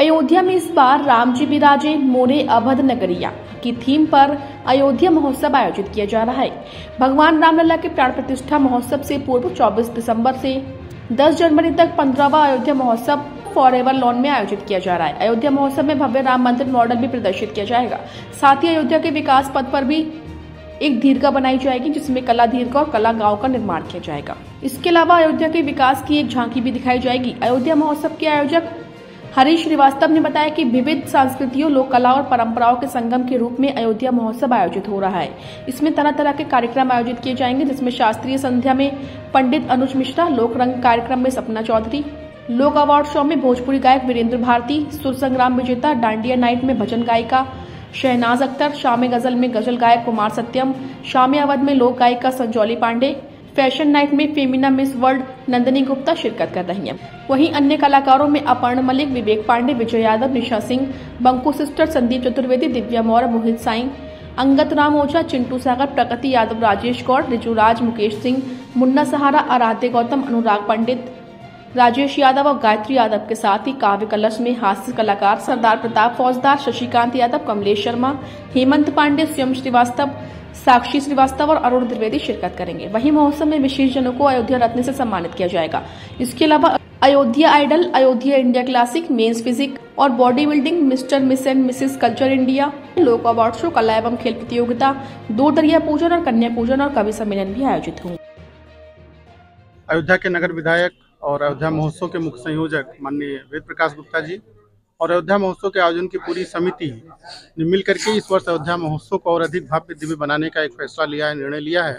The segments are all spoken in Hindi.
अयोध्या में इस बार राम जी विराजे मोरे अवध नगरिया की थीम पर अयोध्या महोत्सव आयोजित किया जा रहा है। भगवान रामलला के प्राण प्रतिष्ठा महोत्सव से पूर्व 24 दिसंबर से 10 जनवरी तक पंद्रहवा अयोध्या महोत्सव फॉर एवर लॉन में आयोजित किया जा रहा है। अयोध्या महोत्सव में भव्य राम मंदिर मॉडल भी प्रदर्शित किया जाएगा। साथ ही अयोध्या के विकास पथ पर भी एक दीर्घा बनाई जाएगी, जिसमें कला दीर्घा और कला गाँव का निर्माण किया जाएगा। इसके अलावा अयोध्या के विकास की एक झांकी भी दिखाई जाएगी। अयोध्या महोत्सव के आयोजक हरीश श्रीवास्तव ने बताया कि विविध संस्कृतियों लोक कला और परंपराओं के संगम के रूप में अयोध्या महोत्सव आयोजित हो रहा है। इसमें तरह तरह के कार्यक्रम आयोजित किए जाएँगे, जिसमें शास्त्रीय संध्या में पंडित अनुज मिश्रा लोक रंग कार्यक्रम में सपना चौधरी, लोक अवार्ड शो में भोजपुरी गायक वीरेंद्र भारती सुर संग्राम विजेता डांडिया नाइट में भजन गायिका शहनाज अख्तर, शाम गज़ल में गज़ल गायक कुमार सत्यम, शाम अवध में लोक गायिका संजौली पांडे, फ़ैशन नाइट में Femina miss world Nandini Gupta शिरकत कर रही हैं। वहीं अन्य कलाकारों में अपर्ण मलिक, विवेक पांडे, विजय यादव, निशा सिंह, बंकू सिस्टर, संदीप चतुर्वेदी, दिव्या मौर्य, मोहित साई अंगत राम ओझा चिंटू सागर, प्रगति यादव, राजेश गौड़ रिजुराज मुकेश सिंह, मुन्ना सहारा, आराध्य गौतम, अनुराग पंडित राजेश यादव और गायत्री यादव के साथ ही काव्य कलश में हास्य कलाकार सरदार प्रताप फौजदार शशिकांत यादव, कमलेश शर्मा, हेमंत पांडे, स्वयं श्रीवास्तव, साक्षी श्रीवास्तव और अरुण द्विवेदी शिरकत करेंगे। वहीं महोत्सव में विशेष जनों को अयोध्या रत्न से सम्मानित किया जाएगा। इसके अलावा Ayodhya idol, Ayodhya India classic men's physique और body building, mister, miss and missus culture India, लोक अवार्ड शो, कला एवं खेल प्रतियोगिता, दो दरिया पूजन और कन्या पूजन और कवि सम्मेलन भी आयोजित होंगे। अयोध्या के नगर विधायक और अयोध्या महोत्सव के मुख्य संयोजक माननीय वेद प्रकाश गुप्ता जी और अयोध्या महोत्सव के आयोजन की पूरी समिति ने मिल करके इस वर्ष अयोध्या महोत्सव को और अधिक भव्य दिव्य बनाने का एक फैसला लिया है, निर्णय लिया है।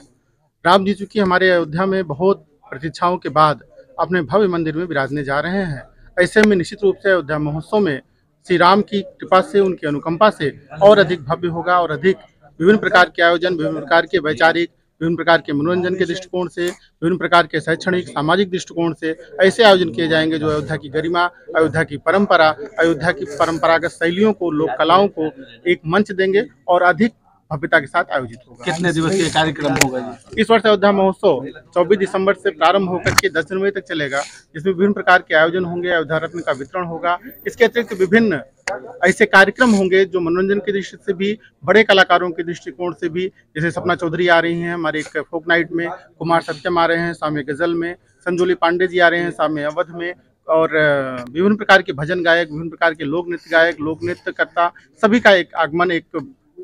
राम जी, चूँकि हमारे अयोध्या में बहुत प्रतीक्षाओं के बाद अपने भव्य मंदिर में विराजने जा रहे हैं, ऐसे में निश्चित रूप से अयोध्या महोत्सव में श्री राम की कृपा से, उनकी अनुकंपा से और अधिक भव्य होगा और अधिक विभिन्न प्रकार के आयोजन, विभिन्न प्रकार के वैचारिक विभिन्न प्रकार के मनोरंजन के दृष्टिकोण से, विभिन्न प्रकार के शैक्षणिक, सामाजिक दृष्टिकोण से ऐसे आयोजन किए जाएँगे जो अयोध्या की गरिमा, अयोध्या की परंपरा, अयोध्या की परंपरागत शैलियों को, लोक कलाओं को एक मंच देंगे और अधिक भव्यता के साथ आयोजित होगा। कितने दिवसीय कार्यक्रम होगा जी इस वर्ष अयोध्या महोत्सव 24 दिसंबर से प्रारंभ होकर के 10 जनवरी तक चलेगा जिसमें विभिन्न प्रकार के आयोजन होंगे अयोध्या रत्न का वितरण होगा। इसके अतिरिक्त विभिन्न ऐसे कार्यक्रम होंगे जो मनोरंजन की दृष्टि से भी बड़े कलाकारों के दृष्टिकोण से भी जैसे सपना चौधरी आ रही हैं हमारे एक फोक नाइट में कुमार सत्यम आ रहे हैं साम्य गज़ल में संजोली पांडे जी आ रहे हैं साम्य अवध में और विभिन्न प्रकार के भजन गायक विभिन्न प्रकार के लोक नृत्य गायक लोक नृत्य करता सभी का एक आगमन एक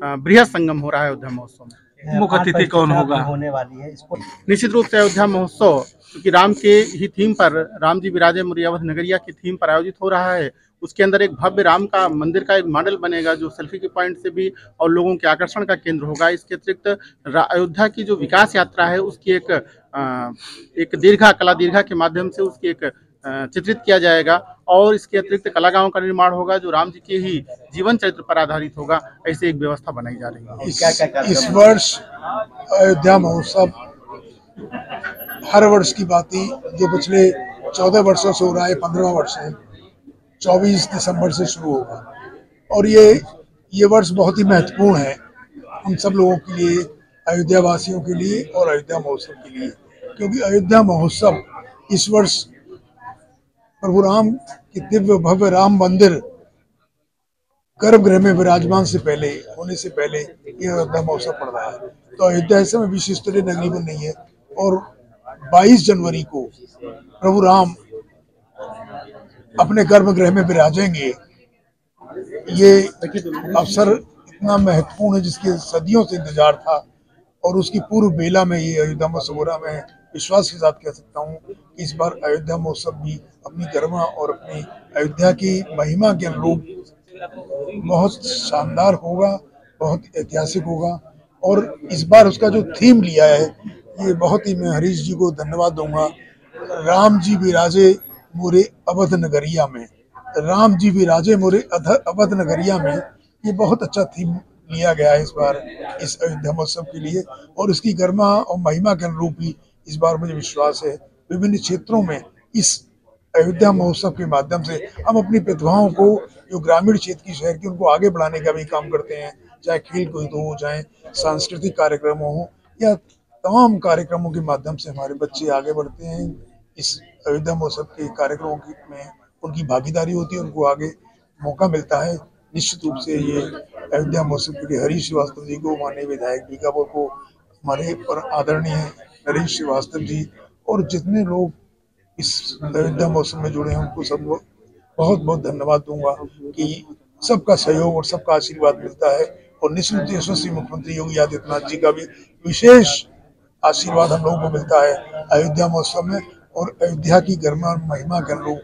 बृहद संगम हो रहा है अयोध्या महोत्सव में। मुख्य अतिथि कौन होगा? होने वाली है इसको। निश्चित रूप से अयोध्या महोत्सव क्योंकि राम के ही थीम पर राम जी विराजे मुरियावध नगरिया की थीम पर आयोजित हो रहा है। उसके अंदर एक भव्य राम का मंदिर का एक मॉडल बनेगा जो सेल्फी के पॉइंट से भी और लोगों के आकर्षण का केंद्र होगा। इसके अतिरिक्त अयोध्या की जो विकास यात्रा है उसकी एक आ, एक दीर्घा कला दीर्घा के माध्यम से उसकी एक चित्रित किया जाएगा और इसके अतिरिक्त कला गाँव का निर्माण होगा जो राम जी के ही जीवन चरित्र पर आधारित होगा ऐसे एक व्यवस्था बनाई जा रही है। इस, इस वर्ष अयोध्या महोत्सव हर वर्ष की बात ही जो पिछले चौदह वर्षों से हो रहा है पंद्रह वर्ष है चौबीस दिसंबर से शुरू होगा। और ये ये वर्ष बहुत ही महत्वपूर्ण है हम सब लोगों के लिए अयोध्या वासियों के लिए और अयोध्या महोत्सव के लिए। क्योंकि अयोध्या महोत्सव इस वर्ष प्रभु राम के दिव्य भव्य राम मंदिर गर्भगृह में विराजमान से पहले, होने से पहले ये अयोध्या महोत्सव पड़ रहा है। तो अयोध्या ऐसे में विशिष्ट नगरी बन नहीं है। और 22 जनवरी को प्रभु राम अपने गर्भगृह में विराजेंगे। ये अवसर इतना महत्वपूर्ण है जिसके सदियों से इंतज़ार था। और उसकी पूर्व बेला में ये अयोध्या महोत्सव में विश्वास के साथ कह सकता हूँ कि इस बार अयोध्या महोत्सव भी अपनी गरिमा और अपनी अयोध्या की महिमा के अनुरूप बहुत शानदार होगा, बहुत ऐतिहासिक होगा। और इस बार उसका जो थीम लिया है, ये बहुत ही मैं हरीश जी को धन्यवाद दूँगा। राम जी भी राजे मोरे अवध नगरिया में। राम जी भी राजे मोरे अवध नगरिया में। ये बहुत अच्छा थीम लिया गया है इस बार, इस अयोध्या महोत्सव के लिए। और इसकी गर्मा और महिमा के अनुरूप ही इस बार मुझे विश्वास है, विभिन्न क्षेत्रों में इस अयोध्या महोत्सव के माध्यम से हम अपनी प्रतिभाओं को, जो ग्रामीण क्षेत्र की शहर की, उनको आगे बढ़ाने का भी काम करते हैं। चाहे खेल कूद हो, चाहे सांस्कृतिक कार्यक्रम हो, या तमाम कार्यक्रमों के माध्यम से हमारे बच्चे आगे बढ़ते हैं। इस अयोध्या महोत्सव के कार्यक्रमों में उनकी भागीदारी होती है, उनको आगे मौका मिलता है। निश्चित रूप से ये अयोध्या लिए हरीश श्रीवास्तव जी को, माननीय विधायक बीकापुर को, हमारे पर आदरणीय नरेश श्रीवास्तव जी और जितने लोग इस अयोध्या महोत्सव में जुड़े हैं, उनको सब बहुत बहुत धन्यवाद दूँगा कि सबका सहयोग और सबका आशीर्वाद मिलता है। और निश्चित यशस्वी मुख्यमंत्री योगी आदित्यनाथ जी का भी विशेष आशीर्वाद हम लोगों को मिलता है अयोध्या महोत्सव में और अयोध्या की गरिमा और महिमा के अनुरूप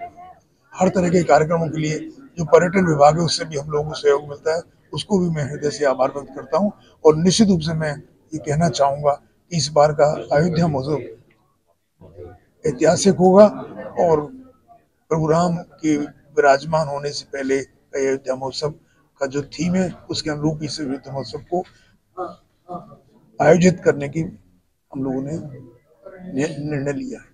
हर तरह के कार्यक्रमों के लिए जो पर्यटन विभाग है, उससे भी हम लोगों को सहयोग मिलता है। उसको भी मैं हृदय से आभार व्यक्त करता हूँ और निश्चित रूप से मैं ये कहना चाहूँगा कि इस बार का अयोध्या महोत्सव ऐतिहासिक होगा और प्रभु राम के विराजमान होने से पहले अयोध्या महोत्सव का जो थीम है, उसके अनुरूप इस अयोध्या महोत्सव को आयोजित करने की हम लोगों ने निर्णय लिया है।